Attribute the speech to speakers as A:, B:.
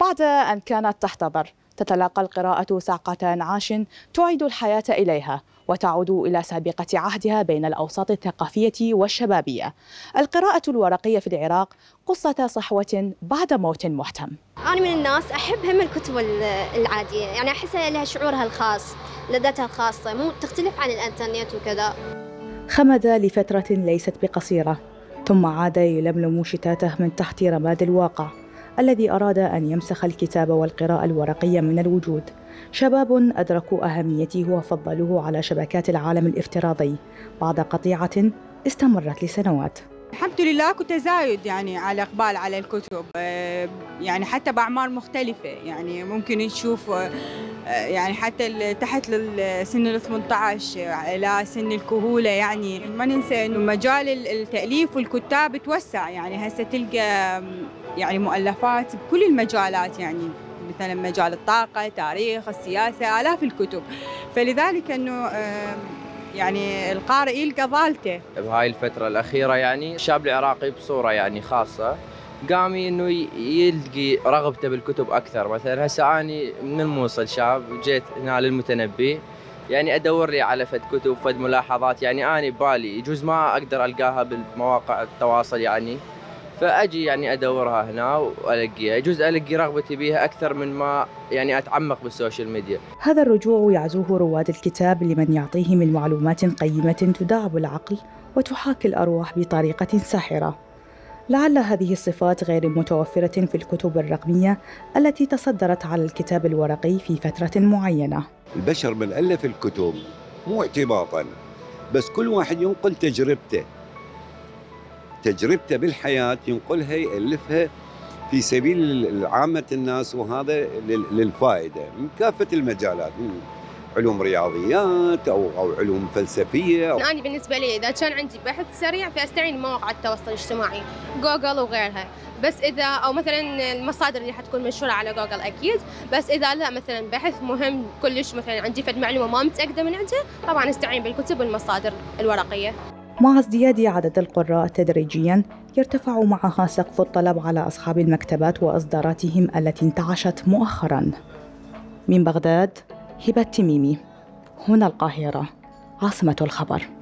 A: بعد أن كانت تحتضر تتلقى القراءة صعقة عاش تعيد الحياة إليها وتعود إلى سابقة عهدها بين الأوساط الثقافية والشبابية. القراءة الورقية في العراق قصة صحوة بعد موت محتم.
B: أنا من الناس أحب هم الكتب العادية يعني أحسها لها شعورها الخاص لذتها الخاصة مو تختلف عن الإنترنت وكذا.
A: خمد لفترة ليست بقصيرة ثم عاد يلملم شتاته من تحت رماد الواقع. الذي أراد أن يمسخ الكتاب والقراءة الورقية من الوجود. شباب أدركوا أهميته وفضلوه على شبكات العالم الافتراضي. بعد قطيعة استمرت لسنوات.
C: الحمد لله اكو تزايد يعني على إقبال على الكتب يعني حتى بأعمار مختلفة يعني ممكن نشوف يعني حتى تحت سن ال 18 إلى سن الكهولة يعني ما ننسى إنه مجال التأليف والكتاب توسع يعني هسه تلقى يعني مؤلفات بكل المجالات يعني مثلا مجال الطاقة، تاريخ، السياسة، آلاف الكتب. فلذلك إنه يعني القارئ يلقى ضالته.
D: بهاي الفترة الأخيرة يعني الشاب العراقي بصورة يعني خاصة قام إنه يلقي رغبته بالكتب أكثر. مثلا هسه اني من الموصل شاب جيت هنا للمتنبي يعني أدور لي على فد كتب فد ملاحظات. يعني اني ببالي يجوز ما أقدر ألقاها بالمواقع التواصل يعني. فأجي يعني أدورها هنا والقيها يجوز ألقي رغبتي بها أكثر من ما يعني أتعمق بالسوشيال ميديا
A: هذا الرجوع يعزوه رواد الكتاب لمن يعطيه من معلومات قيمة تداعب العقل وتحاكي الأرواح بطريقة ساحرة لعل هذه الصفات غير متوفرة في الكتب الرقمية التي تصدرت على الكتاب الورقي في فترة معينة.
E: البشر من ألف الكتب مو اعتباطا بس كل واحد ينقل تجربته. تجربته بالحياة ينقلها يألفها في سبيل عامة الناس وهذا للفائدة. من كافة المجالات علوم رياضيات أو أو علوم فلسفية
F: أنا بالنسبة لي إذا كان عندي بحث سريع فأستعين بمواقع التواصل الاجتماعي جوجل وغيرها. بس إذا أو مثلا المصادر اللي حتكون منشورة على جوجل أكيد. بس إذا لا مثلا بحث مهم كلش مثلا عندي فد معلومة ما متأكدة من عنده طبعا أستعين بالكتب والمصادر الورقية.
A: مع ازدياد عدد القراء تدريجيا يرتفع معها سقف الطلب على أصحاب المكتبات وإصداراتهم التي انتعشت مؤخرا. من بغداد هبة تميمي هنا القاهرة. عاصمة الخبر.